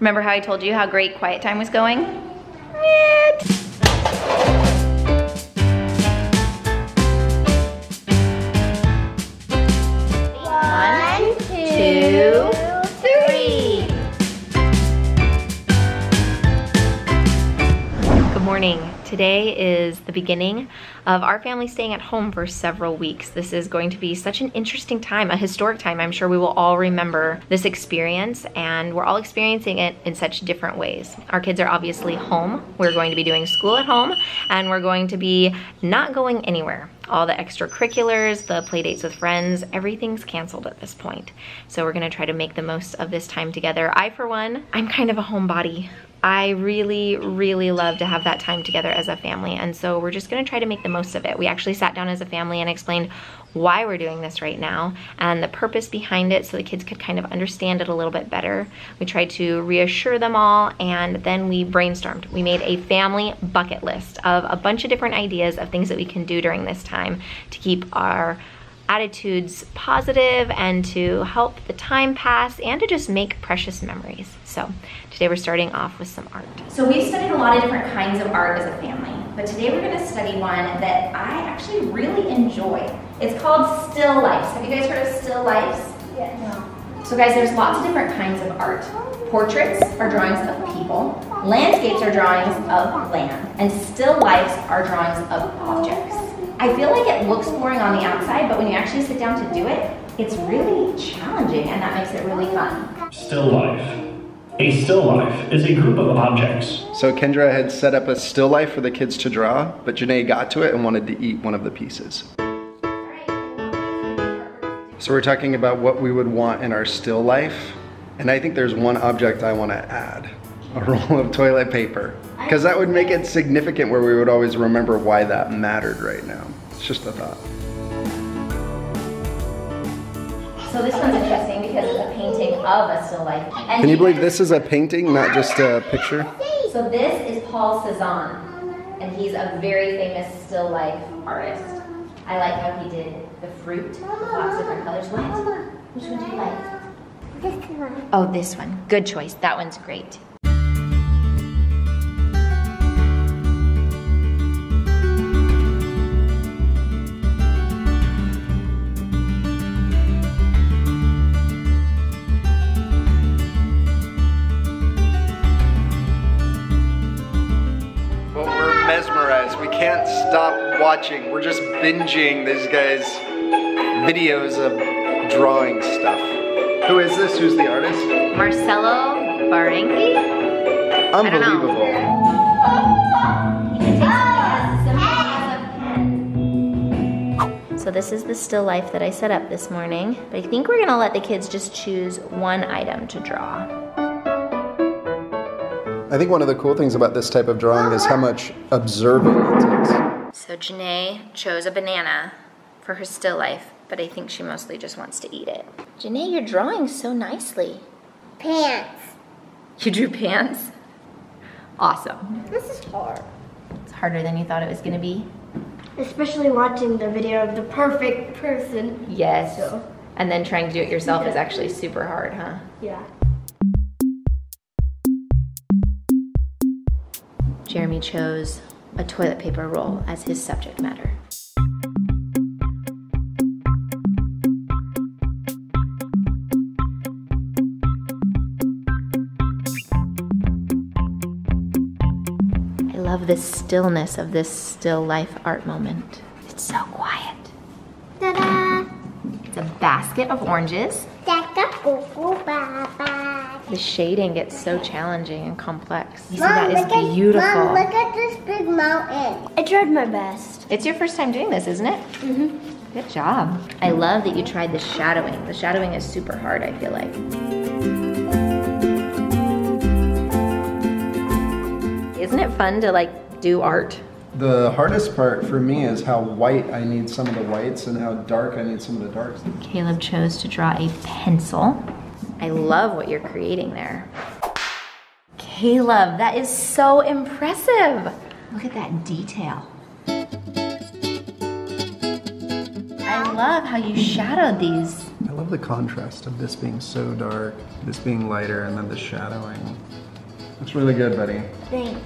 Remember how I told you how great quiet time was going? Today is the beginning of our family staying at home for several weeks. This is going to be such an interesting time, a historic time. I'm sure we will all remember this experience and we're all experiencing it in such different ways. Our kids are obviously home. We're going to be doing school at home and we're going to be not going anywhere. All the extracurriculars, the play dates with friends, everything's canceled at this point. So we're gonna try to make the most of this time together. I, for one, I'm kind of a homebody. I really, really love to have that time together as a family. And so we're just gonna try to make the most of it. We actually sat down as a family and explained why we're doing this right now and the purpose behind it so the kids could kind of understand it a little bit better. We tried to reassure them all and then we brainstormed. We made a family bucket list of a bunch of different ideas of things that we can do during this time to keep our attitudes positive and to help the time pass and to just make precious memories. So today we're starting off with some art. So we've studied a lot of different kinds of art as a family, but today we're gonna study one that I actually really enjoy. It's called still lifes. Have you guys heard of still lifes? Yeah. So guys, there's lots of different kinds of art. Portraits are drawings of people, landscapes are drawings of land, and still lifes are drawings of objects. I feel like it looks boring on the outside, but when you actually sit down to do it, it's really challenging and that makes it really fun. Still life. A still life is a group of objects. So Kendra had set up a still life for the kids to draw, but Janae got to it and wanted to eat one of the pieces. So we're talking about what we would want in our still life. And I think there's one object I want to add. A roll of toilet paper. Because that would make it significant where we would always remember why that mattered right now. It's just a thought. So this one's interesting because it's a painting of a still life. And Can you believe this is a painting, not just a picture? So this is Paul Cezanne, and he's a very famous still life artist. I like how he did the fruit with lots of different colors. What? Which one do you like? This one. Oh, this one. Good choice. That one's great. Can't stop watching. We're just binging these guys' videos of drawing stuff. Who is this? Who's the artist? Marcello Barenghi? Unbelievable. So this is the still life that I set up this morning. But I think we're gonna let the kids just choose one item to draw. I think one of the cool things about this type of drawing is how much observing it takes. So Janae chose a banana for her still life, but I think she mostly just wants to eat it. Janae, you're drawing so nicely. Pants. You drew pants? Awesome. This is hard. It's harder than you thought it was gonna be. Especially watching the video of the perfect person. Yes. So. And then trying to do it yourself is actually super hard, huh? Yeah. Jeremy chose a toilet paper roll as his subject matter. I love the stillness of this still life art moment. It's so quiet. Ta-da! It's a basket of oranges. Baba. The shading gets so challenging and complex. You see, Mom, that look at- beautiful. Mom, look at this big mountain. I tried my best. It's your first time doing this, isn't it? Mm-hmm. Good job. I love that you tried the shadowing. The shadowing is super hard, I feel like. Isn't it fun to like do art? The hardest part for me is how white I need some of the whites and how dark I need some of the darks. Caleb chose to draw a pencil. I love what you're creating there. Caleb, that is so impressive. Look at that detail. I love how you shadowed these. I love the contrast of this being so dark, this being lighter, and then the shadowing. It's really good, buddy. Thanks.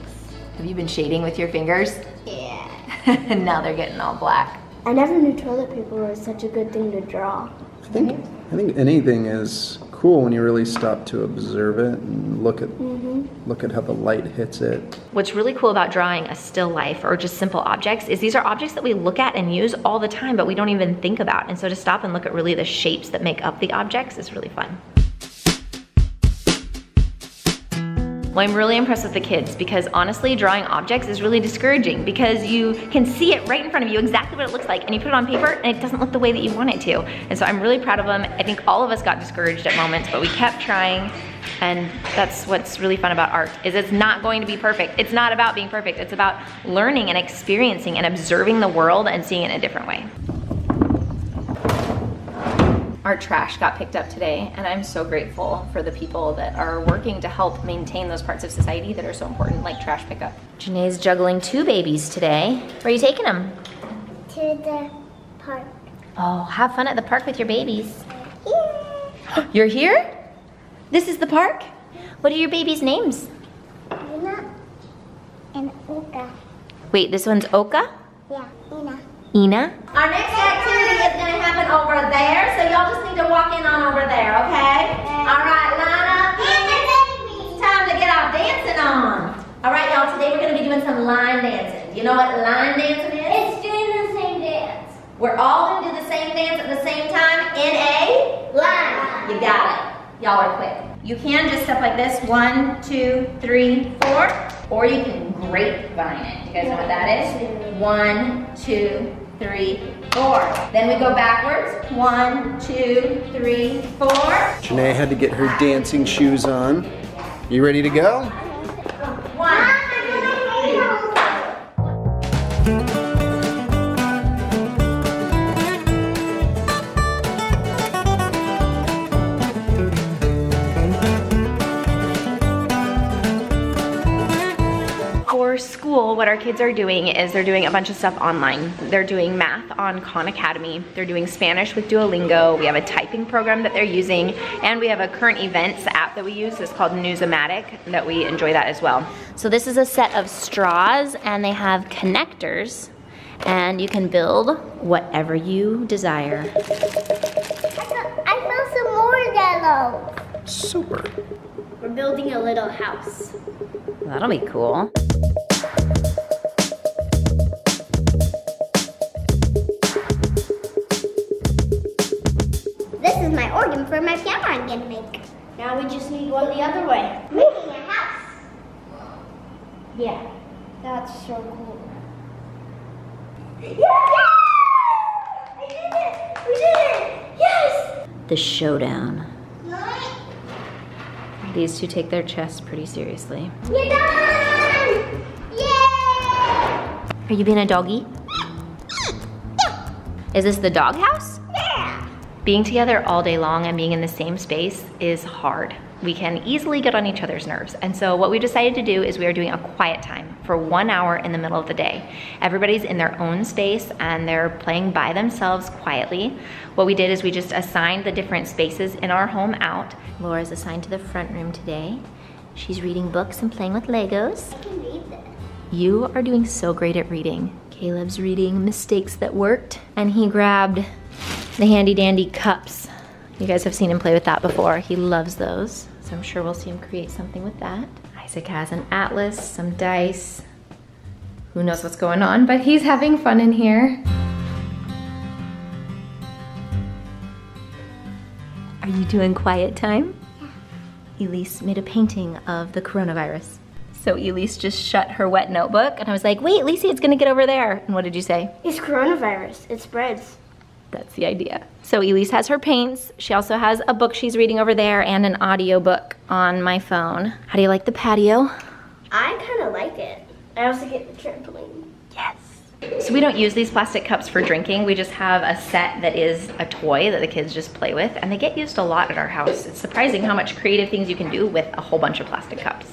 Have you been shading with your fingers? Yeah. and now they're getting all black. I never knew toilet paper was such a good thing to draw. I think I think anything is cool when you really stop to observe it and look at mm-hmm. look at how the light hits it. What's really cool about drawing a still life or just simple objects is these are objects that we look at and use all the time, but we don't even think about. And so to stop and look at really the shapes that make up the objects is really fun. Well, I'm really impressed with the kids because honestly, drawing objects is really discouraging because you can see it right in front of you exactly what it looks like and you put it on paper and it doesn't look the way that you want it to. And so I'm really proud of them. I think all of us got discouraged at moments, but we kept trying and that's what's really fun about art is it's not going to be perfect. It's not about being perfect. It's about learning and experiencing and observing the world and seeing it in a different way. Our trash got picked up today, and I'm so grateful for the people that are working to help maintain those parts of society that are so important, like trash pickup. Janae's juggling two babies today. Where are you taking them? To the park. Oh, have fun at the park with your babies. Here. You're here? This is the park? What are your babies' names? Ina and Oka. Wait, this one's Oka? Yeah, Ina. Ina? Our next activity is gonna happen over there, so y'all just need to walk in on over there, okay? All right, line up. It's time to get our dancing on. All right, y'all, today we're gonna be doing some line dancing. You know what line dancing is? It's doing the same dance. We're all gonna do the same dance at the same time in a line. You got it. Y'all are quick. You can just step like this, one, two, three, four, or you can grapevine it. You guys know what that is? One, two, three, four. Then we go backwards. One, two, three, four. Janae had to get her dancing shoes on. You ready to go? School, what our kids are doing is they're doing a bunch of stuff online. They're doing math on Khan Academy. They're doing Spanish with Duolingo. We have a typing program that they're using. And we have a current events app that we use. It's called News-O-Matic that we enjoy that as well. So this is a set of straws and they have connectors and you can build whatever you desire. I found some more yellow. Super. We're building a little house. That'll be cool. For my piano I'm gonna make. Now we just need one the other way. Making a house. Yeah, that's so cool. Yes! I did it! We did it! Yes! The showdown. Mommy, These two take their chess pretty seriously. You're done! Yay! Are you being a doggy? Is this the doghouse? Being together all day long and being in the same space is hard. We can easily get on each other's nerves. And so what we decided to do is we are doing a quiet time for one hour in the middle of the day. Everybody's in their own space and they're playing by themselves quietly. What we did is we just assigned the different spaces in our home out. Laura's assigned to the front room today. She's reading books and playing with Legos. I can read this. You are doing so great at reading. Caleb's reading Mistakes That Worked, and he grabbed the handy dandy cups. You guys have seen him play with that before. He loves those, so I'm sure we'll see him create something with that. Isaac has an atlas, some dice. Who knows what's going on, but he's having fun in here. Are you doing quiet time? Yeah. Elise made a painting of the coronavirus. So Elise just shut her wet notebook and I was like, wait, Lacey, it's gonna get over there. And what did you say? It's coronavirus. It spreads. That's the idea. So Elise has her paints. She also has a book she's reading over there and an audio book on my phone. How do you like the patio? I kind of like it. I also get the trampoline. Yes. So we don't use these plastic cups for drinking. We just have a set that is a toy that the kids just play with and they get used a lot at our house. It's surprising how much creative things you can do with a whole bunch of plastic cups.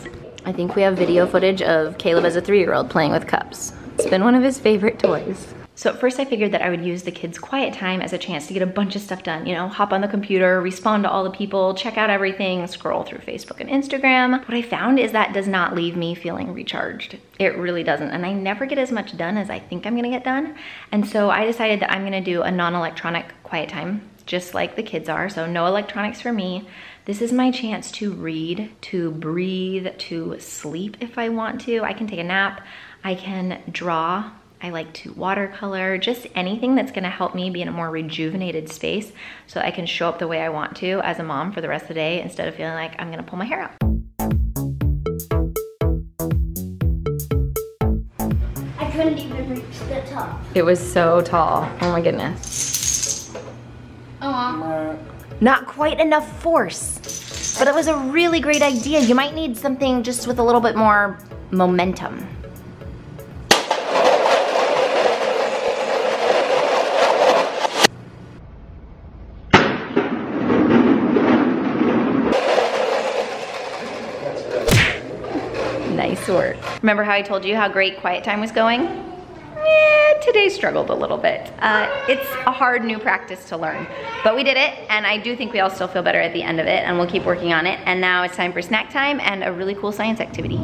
I think we have video footage of Caleb as a three-year-old playing with cups. It's been one of his favorite toys. So at first I figured that I would use the kids' quiet time as a chance to get a bunch of stuff done. You know, hop on the computer, respond to all the people, check out everything, scroll through Facebook and Instagram. What I found is that does not leave me feeling recharged. It really doesn't. And I never get as much done as I think I'm gonna get done. And so I decided that I'm gonna do a non-electronic quiet time, just like the kids are. So no electronics for me. This is my chance to read, to breathe, to sleep if I want to. I can take a nap. I can draw I like to watercolor, just anything that's gonna help me be in a more rejuvenated space so I can show up the way I want to as a mom for the rest of the day instead of feeling like I'm gonna pull my hair out. I couldn't even reach the top. It was so tall, oh my goodness. Aw. Not quite enough force, but it was a really great idea. You might need something just with a little bit more momentum. Work. Remember how I told you how great quiet time was going? Eh, today struggled a little bit. Uh, it's a hard new practice to learn, but we did it, and I do think we all still feel better at the end of it, and we'll keep working on it. And now it's time for snack time and a really cool science activity.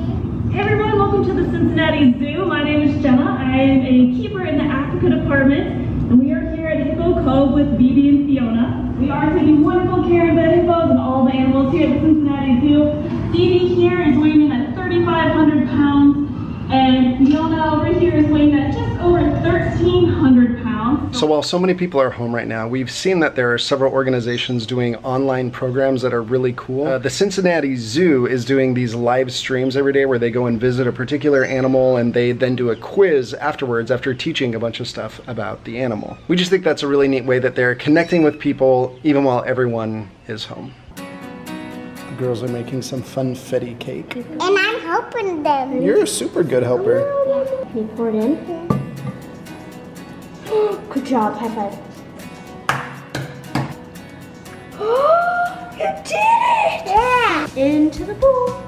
Hey everyone, welcome to the Cincinnati Zoo. My name is Jenna. I am a keeper in the Africa department, and we are here at Hippo Cove with Bibi and Fiona. We are taking wonderful care of the hippos and all the animals here at the Cincinnati Zoo. Bibi here is weighing in at 3,500 pounds, and Fiona over here is weighing at just over 1,300 pounds. So while so many people are home right now, we've seen that there are several organizations doing online programs that are really cool. Uh, the Cincinnati Zoo is doing these live streams every day where they go and visit a particular animal and they then do a quiz afterwards after teaching a bunch of stuff about the animal. We just think that's a really neat way that they're connecting with people even while everyone is home. The girls are making some funfetti cake. And I'm helping them. You're a super good helper. Can you pour it in? Good job. High five. you did it! Yeah. Into the pool.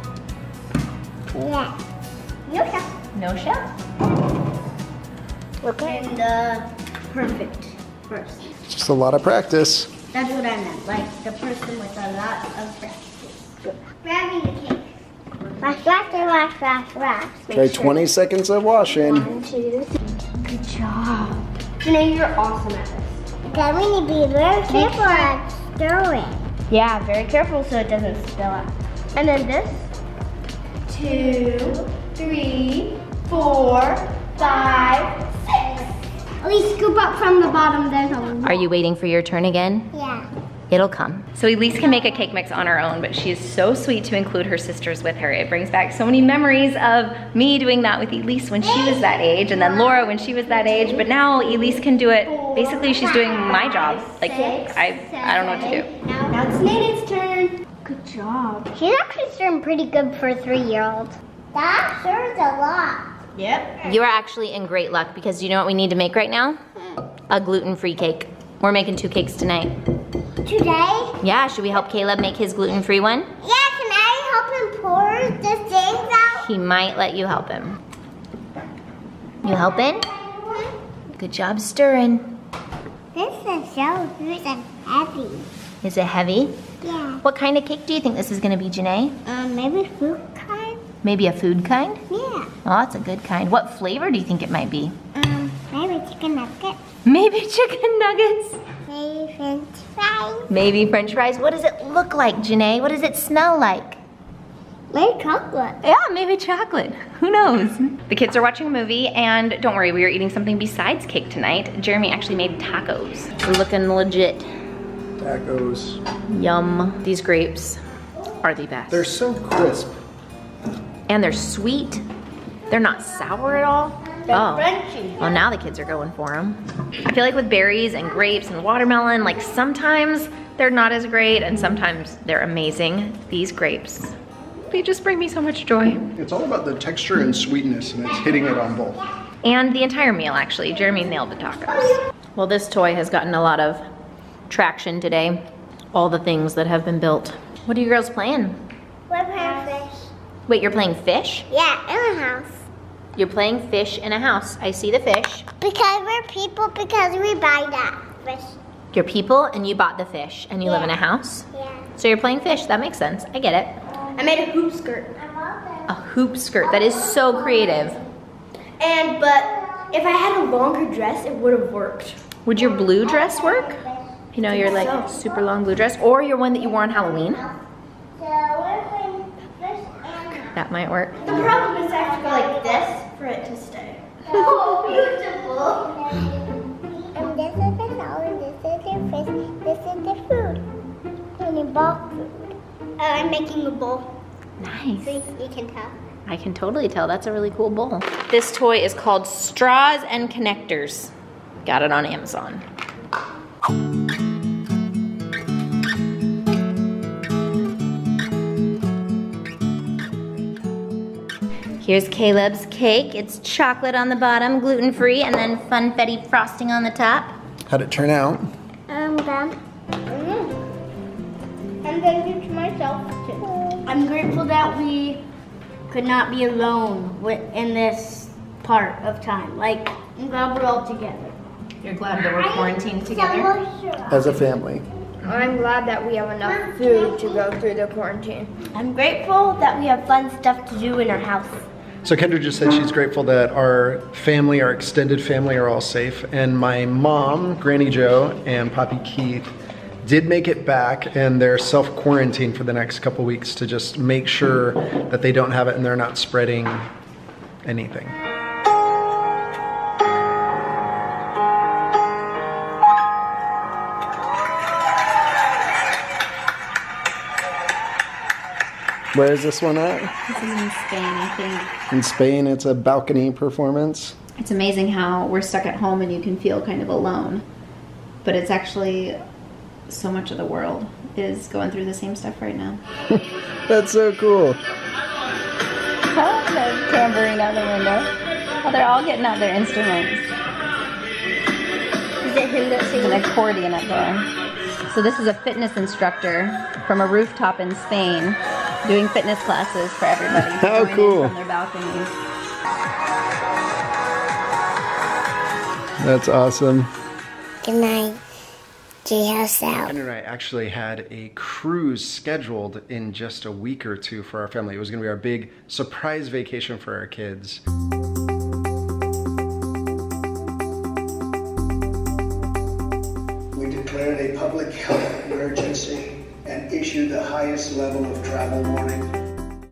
Yeah. No shot. No shell. Okay. And uh, perfect first. It's just a lot of practice. That's what I meant. Like the person with a lot of practice. Grabbing the cake. Wash, wash, wash, wash, wash. Make Try sure- 20 seconds of washing. One, two, three. Good job. Janae, you're awesome at this. Okay, we need to be very careful at stirring. Yeah, very careful so it doesn't spill out. And then this. Two, three, four, five, six. At least scoop up from the bottom. There's a Are you waiting for your turn again? Yeah. It'll come. So Elise can make a cake mix on her own, but she is so sweet to include her sisters with her. It brings back so many memories of me doing that with Elise when she was that age, and then Laura when she was that age, but now Elise can do it. Basically, she's doing my job. Like, I, I don't know what to do. Now, now it's Nana's turn. Good job. She's actually doing pretty good for a three-year-old. That sure is a lot. Yep. You are actually in great luck because you know what we need to make right now? A gluten-free cake. We're making two cakes tonight. Today? Yeah, should we help Caleb make his gluten-free one? Yeah, can I help him pour the things out? He might let you help him. You helping? Good job stirring. This is so good and heavy. Is it heavy? Yeah. What kind of cake do you think this is gonna be, Janae? Um, maybe fruit kind? Maybe a food kind? Yeah. Oh, that's a good kind. What flavor do you think it might be? Um, maybe chicken nuggets. Maybe chicken nuggets. Maybe french fries. Maybe french fries. What does it look like, Janae? What does it smell like? Maybe chocolate. Yeah, maybe chocolate. Who knows? The kids are watching a movie, and don't worry, we are eating something besides cake tonight. Jeremy actually made tacos. Looking legit. Tacos. Yum. These grapes are the best. They're so crisp. and they're sweet. They're not sour at all. They're oh. crunchy. Well, now the kids are going for them. I feel like with berries and grapes and watermelon, like sometimes they're not as great and sometimes they're amazing. These grapes, they just bring me so much joy. It's all about the texture and sweetness, and it's hitting it on both. And the entire meal, actually. Jeremy nailed the tacos. Well, this toy has gotten a lot of traction today. All the things that have been built. What are you girls playing? We're playing fish. Wait, you're playing fish? Yeah, in the house. You're playing fish in a house. I see the fish. Because we're people, because we buy that fish. You're people and you bought the fish and you live in a house? Yeah. So you're playing fish. That makes sense. I get it. I made a hoop skirt. I love that. A hoop skirt. That is so creative. And, but if I had a longer dress, it would have worked. Would your blue dress work? You know, your like super long blue dress or your one that you wore on Halloween? So we're playing fish and... That might work. The problem is I have to go like this for it to stay. Oh, beautiful. And this is the salt, and this is the fish, this is the food. And the ball food. Uh, I'm making a bowl. Nice. See, you can tell. I can totally tell. That's a really cool bowl. This toy is called Straws and Connectors. Got it on Amazon. Here's Caleb's cake. It's chocolate on the bottom, gluten-free, and then funfetti frosting on the top. How'd it turn out? Um, I'm done. And thank you to myself too. I'm grateful that we could not be alone in this part of time. Like, I'm glad we're all together. You're glad that we're quarantined together? As a family. I'm glad that we have enough food to go through the quarantine. I'm grateful that we have fun stuff to do in our house. So Kendra just said she's grateful that our family, our extended family are all safe. And my mom, Granny Joe, and Poppy Keith did make it back and they're self-quarantined for the next couple weeks to just make sure that they don't have it and they're not spreading anything. Where is this one at? This is in Spain, I think. In Spain, it's a balcony performance. It's amazing how we're stuck at home and you can feel kind of alone. But it's actually so much of the world is going through the same stuff right now. That's so cool. Oh, the tambourine out the window. Oh, they're all getting out their instruments. Is it him that There's an accordion up there. So this is a fitness instructor from a rooftop in Spain doing fitness classes for everybody. Oh, How join cool. From their balconies. That's awesome. Good night. Treehouse out. Henry and I actually had a cruise scheduled in just a week or two for our family. It was going to be our big surprise vacation for our kids.